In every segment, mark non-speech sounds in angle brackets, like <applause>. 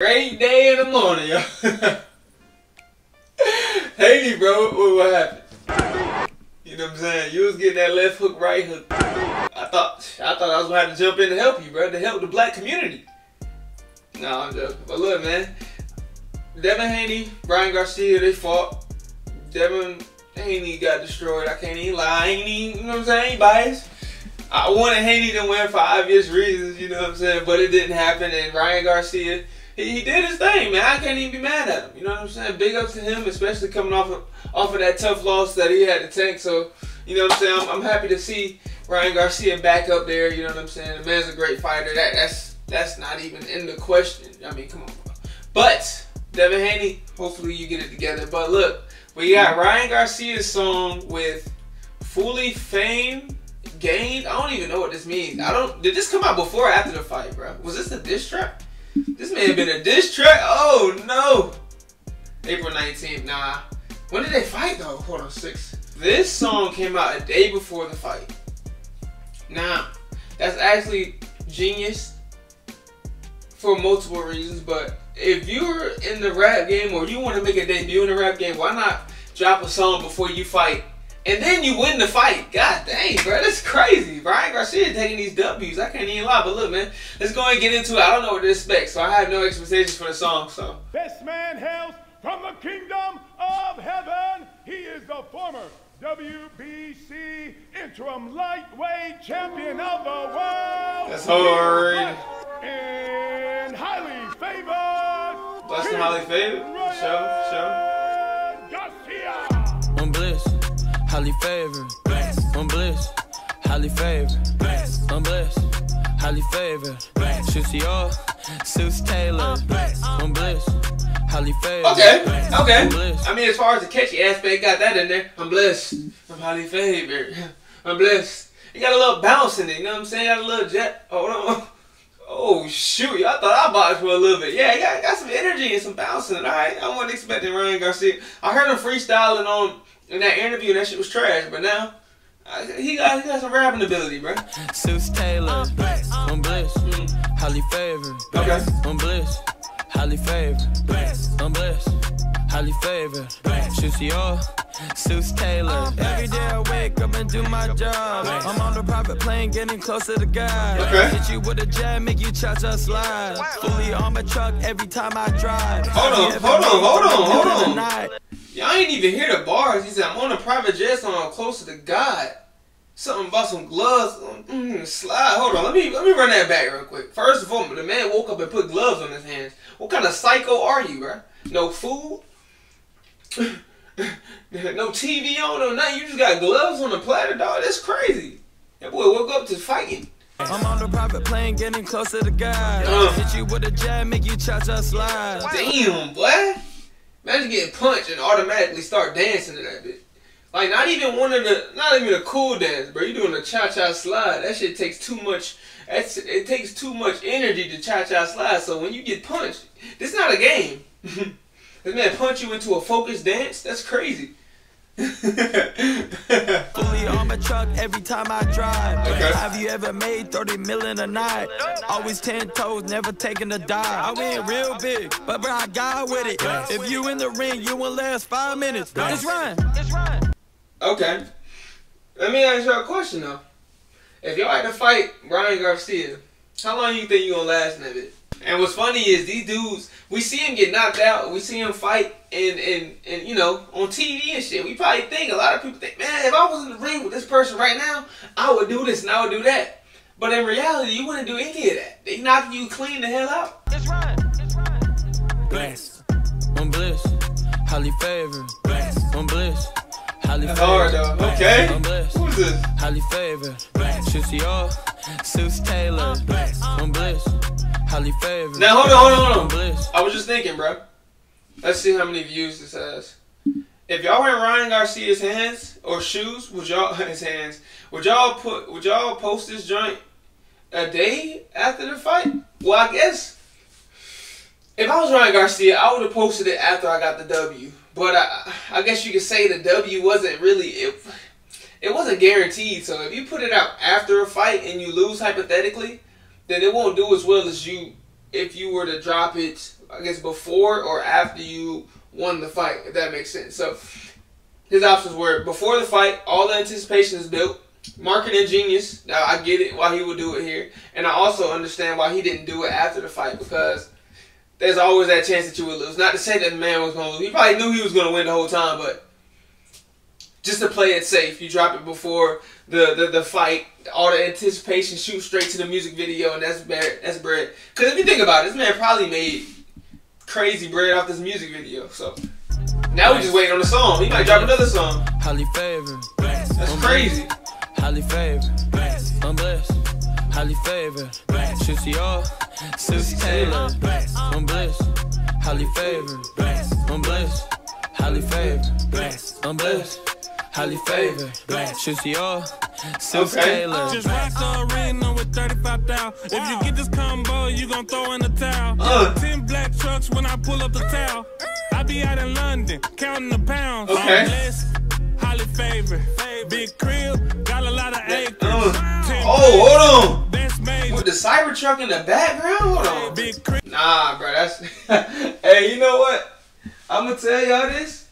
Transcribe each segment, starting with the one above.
Great day in the morning, yo. <laughs> Haney, bro, what, what happened? You know what I'm saying? You was getting that left hook, right hook. I thought I thought I was gonna have to jump in to help you, bro, to help the black community. No, I'm joking. But look, man, Devin Haney, Ryan Garcia, they fought. Devin Haney got destroyed. I can't even lie. I ain't even, you know what I'm saying? I ain't biased. I wanted Haney to win for obvious reasons, you know what I'm saying? But it didn't happen. And Ryan Garcia, he, did his thing, man. I can't even be mad at him. You know what I'm saying? Big ups to him, especially coming off of off of that tough loss that he had to take. So, you know what I'm saying? I'm, I'm happy to see Ryan Garcia back up there. You know what I'm saying? The man's a great fighter. That that's that's not even in the question. I mean, come on. But Devin Haney, hopefully you get it together. But look, we got Ryan Garcia's song with Fully Fame Gained. I don't even know what this means. I don't. Did this come out before or after the fight, bro? Was this a diss track? This may have been a diss track. Oh no. April 19th. Nah. When did they fight though? Hold on, six. This song came out a day before the fight. Now, that's actually genius for multiple reasons, but if you're in the rap game or you want to make a debut in the rap game, why not drop a song before you fight and then you win the fight. God dang, bro, that's crazy. Ryan Garcia taking these W's. I can't even lie. But look, man, let's go and get into it. I don't know what to expect, so I have no expectations for the song. So this man hails from the kingdom of heaven. He is the former WBC interim lightweight champion of the world. That's hard. And highly favored. Bless and highly favored. Show, show. Highly favored. I'm blessed, highly favored. I'm blessed, highly favored. Juicy all, Seuss Taylor. I'm blessed, highly favored. Okay, I'm okay. I mean, as far as the catchy aspect, got that in there. I'm blessed. I'm highly favored. I'm blessed. You got a little bounce in it, you know what I'm saying? You Got a little jet. Hold on. Oh, shoot. I thought I boxed for a little bit. Yeah, got, got some energy and some bouncing. in. All right. I wasn't expecting Ryan Garcia. I heard him freestyling on in that interview, and that shit was trash. But now, I, he, got, he got some rapping ability, bro. Seuss Taylor. I'm blessed, mm. highly favored. Okay. I'm blessed, highly favored. I'm blessed, highly favored. Juicy all, Seuss Taylor. Every day I wake up and do my job. I'm on the private plane, getting closer to God. Okay. Hit you with a jab, make you cha cha slide. Fully on my truck every time I drive. Hold on, Have you hold on, hold on, hold on. Y'all ain't even hear the bars. He said, I'm on a private jet, so I'm closer to God. Something about some gloves. Mm, slide. Hold on. Let me let me run that back real quick. First of all, the man woke up and put gloves on his hands. What kind of psycho are you, bro? No food? <laughs> no TV on or nothing. You just got gloves on the platter, dog. That's crazy. That boy woke up to fighting. I'm on the private plane, getting closer to God. Uh. Hit you with a jab, make you cha cha slide. Damn, boy. Imagine getting punched and automatically start dancing to that bitch. Like not even one of the, not even a cool dance, bro. You doing a cha cha slide? That shit takes too much. That's it takes too much energy to cha cha slide. So when you get punched, this not a game. <laughs> this man punch you into a focused dance. That's crazy. <laughs> Fully on my truck every time I drive. Okay. Have you ever made 30 million a night? Always 10 toes, never taking a dive. I went real big, but bro, I got with it. If you in the ring, you won't last five minutes. It's Ryan. It's Ryan. Okay. Let me ask you a question though. If y'all had to fight Ryan Garcia, how long do you think you gonna last in that bit? And what's funny is these dudes, we see him get knocked out, we see him fight and and and you know, on TV and shit. We probably think a lot of people think, man, if I was in the ring with this person right now, I would do this and I would do that. But in reality, you wouldn't do any of that. They knock you clean the hell out. It's Ryan. It's Ryan. Blessed. I'm blessed. Highly favored. I'm blessed. Highly That's favored. hard though. Okay. I'm blessed. Who's this? highly favored. Juicy all, Seuss Taylor. I'm blessed, highly favored. Now hold on, hold on, hold on. I was just thinking, bro. Let's see how many views this has. If y'all were in Ryan Garcia's hands or shoes, would y'all <laughs> his hands? Would y'all put? Would y'all post this joint a day after the fight? Well, I guess if I was Ryan Garcia, I would have posted it after I got the W. But I, I guess you could say the W wasn't really it. It wasn't guaranteed. So if you put it out after a fight and you lose hypothetically, then it won't do as well as you if you were to drop it I guess before or after you won the fight, if that makes sense. So his options were before the fight, all the anticipation is built. Marketing genius. Now I get it why he would do it here, and I also understand why he didn't do it after the fight because there's always that chance that you would lose. Not to say that the man was going to lose. He probably knew he was going to win the whole time, but just to play it safe, you drop it before the, the, the fight, all the anticipation, shoot straight to the music video, and that's bread. That's bread. Because if you think about it, this man probably made crazy bread off this music video. So now we just waiting on the song. He might drop another song. Highly favored. That's crazy. Highly favored. I'm blessed. Highly favored. Juicy all. Susie Taylor. I'm blessed. Highly favored. I'm blessed. Highly favored. I'm blessed. Highly favored. Juicy all. Susie Okay. Taylor. Just rock the arena with 35,000. If you get this combo, you gon' throw in the towel. Uh. Ten black trucks when I pull up the towel. I be out in London, counting the pounds. Okay. I'm blessed, highly favored. Big crib, got a lot of acres. Uh. Ten Oh, hold on. best made. With the Cybertruck in the background? Hold on. Big crib. Nah, bro, that's. <laughs> hey, you know what? I'm gonna tell y'all this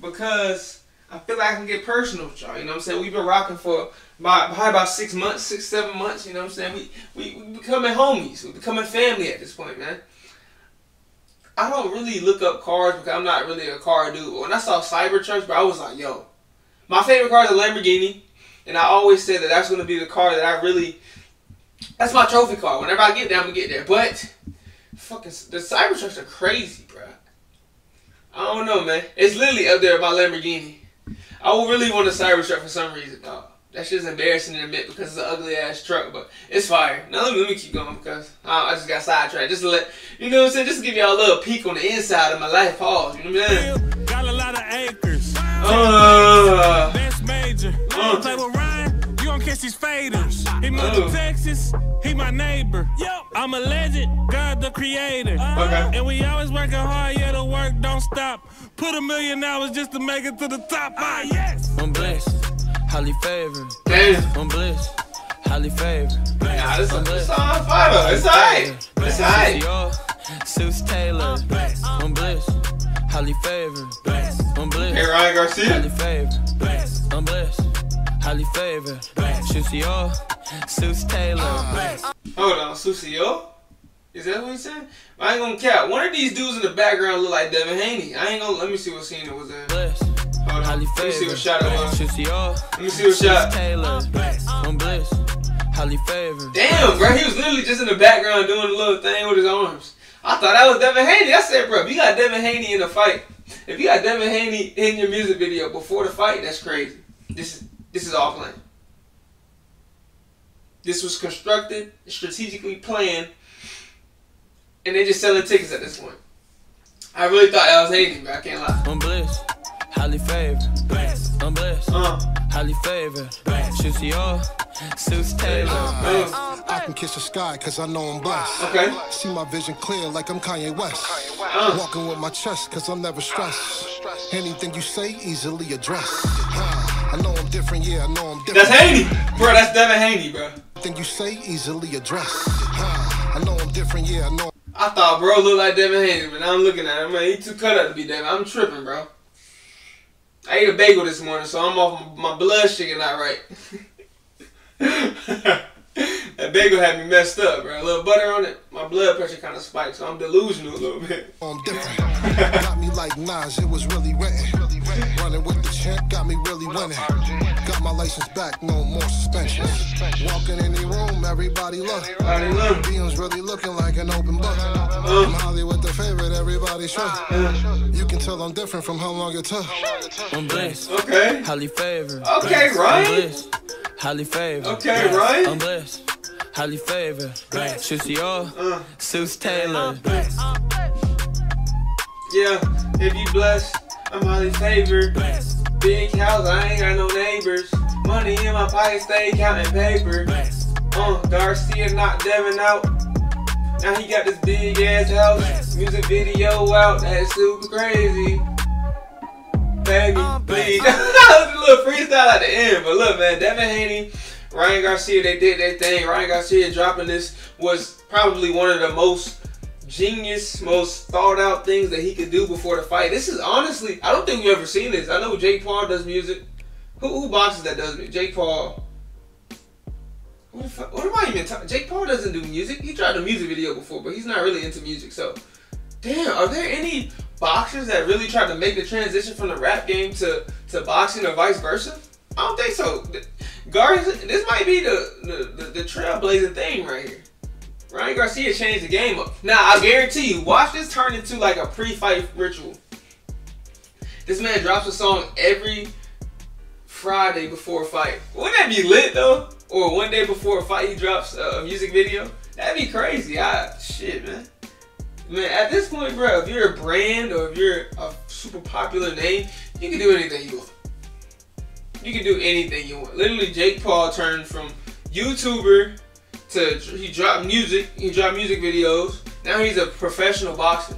because I feel like I can get personal with y'all. You know what I'm saying? We've been rocking for about, about six months, six, seven months. You know what I'm saying? We we we becoming homies. We becoming family at this point, man. I don't really look up cars because I'm not really a car dude. When I saw Cybertrucks, bro, I was like, yo, my favorite car is a Lamborghini, and I always said that that's gonna be the car that I really. That's my trophy car. Whenever I get there, I'm gonna get there. But fucking the Cybertrucks are crazy, bro. I don't know, man. It's literally up there with my Lamborghini. I would really want a Cybertruck for some reason, dog. That's just embarrassing to admit because it's an ugly ass truck, but it's fire. Now let me, let me keep going because I, I just got sidetracked. Just to let you know what I'm saying. Just to give y'all a little peek on the inside of my life. Pause. You know what I'm saying? got a lot of acres. Uh, Best major. Uh. Play with gon' catch these faders. He moved to Texas, he my neighbor. I'm a legend, God the creator. Okay. And we always working hard, yeah, the work don't stop. Put a million hours just to make it to the top. Ah, yes. I'm blessed. Highly favored. damn. I'm blessed. Highly favored. Nah, this I'm this blessed. song fire. It's alright. It's alright. Yo, Suits Taylor. I'm blessed. Highly favored. I'm Hey blessed. Ryan Garcia. Highly favored. I'm blessed. Highly favored. Juicy all. Suits Taylor. Ah. Hold on, Susio? Is that what he said? I ain't gonna cap. One of these dudes in the background look like Devin Haney. I ain't gonna. Let me see what scene it was in. Hold on. Let me see what shot it was. Let me see what shot. Taylor. Ah. I'm blessed. Highly favored. Damn, bro, he was literally just in the background doing a little thing with his arms. I thought that was Devin Haney. I said, bro, if you got Devin Haney in the fight, if you got Devin Haney in your music video before the fight, that's crazy. This is this is all planned. This was constructed, strategically planned, and they're just selling tickets at this point. I really thought that was Haney, but I can't lie. I'm blessed. Highly favored. I'm blessed. Uh, Highly favored. Juicy all. Suits Taylor. uh, I can kiss the sky cause I know I'm blessed. okay. See my vision clear like I'm Kanye West. Uh, Walking with my chest cause I'm never stressed. Anything you say, easily addressed. I know I'm different, yeah, I know I'm different. that's. Haney, bro. That's Devin Haney, bro. Anything you say, easily addressed. I know I'm different, yeah, I know. I thought bro looked like Devin Haney, but now I'm looking at him, man. He too cut up to be Devin. I'm tripping, bro. I ate a bagel this morning, so I'm off my blood sugar not right. <laughs> that bagel had me messed up, bro. A little butter on it, my blood pressure kind of spiked, so I'm delusional a little bit. I'm different. Got me like Nas, it was really written. Running with the champ, got me really winning. Got my license back, no more suspension. Walking in the room, everybody look. Body look. DM's really looking like an open book. I'm Hollywood the favorite, everybody's sure. You can tell I'm different from how long it took. I'm blessed. Okay. Highly favored. Okay, I'm Ryan. blessed. Highly favored. Okay, Ryan. I'm blessed. Highly favored. Juicy all. Uh, Suits Taylor. Yeah, if you blessed, I'm highly favored. Big house, I ain't got no neighbors. Money in my pocket, stay counting paper. Uh, Garcia knocked Devin out. Now he got this big ass house. Music video out, that's super crazy. Baby, please. <laughs> a little freestyle at the end, but look, man, Devin Haney, Ryan Garcia, they did their thing. Ryan Garcia dropping this was probably one of the most genius, most thought out things that he could do before the fight. This is honestly, I don't think we've ever seen this. I know Jake Paul does music. Who, who boxes that does music? Jake Paul. What, what am I even talking? Jake Paul doesn't do music. He tried a music video before, but he's not really into music. So, damn, are there any boxers that really tried to make the transition from the rap game to, to boxing or vice versa? I don't think so. Garcia, this might be the, the, the, the trailblazing thing right here. Ryan Garcia changed the game up. Now, I guarantee you, watch this turn into like a pre-fight ritual. This man drops a song every Friday before a fight. Wouldn't that be lit though? Or one day before a fight, he drops a music video. That'd be crazy. I shit, man. Man, at this point, bro, if you're a brand or if you're a super popular name, you can do anything you want. You can do anything you want. Literally, Jake Paul turned from YouTuber to he dropped music. He dropped music videos. Now he's a professional boxer.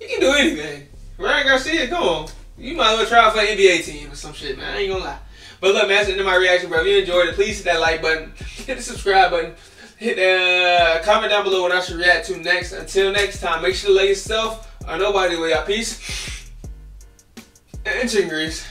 You can do anything. Ryan Garcia, come on. You might as well try for the NBA team or some shit, man. I ain't gonna lie. But look, man, that's the end of my reaction, bro. If you enjoyed it, please hit that like button, hit the subscribe button, hit the uh, comment down below what I should react to next. Until next time, make sure to lay yourself or nobody way out. Peace and chicken grease.